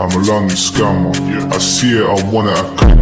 I'm a London scammer. I see it, I want it, I